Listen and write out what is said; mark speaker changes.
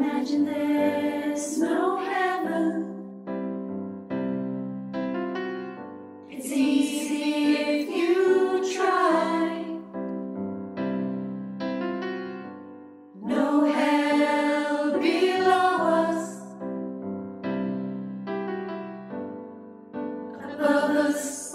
Speaker 1: Imagine there's no heaven. It's easy if you try. No hell below us. Above us.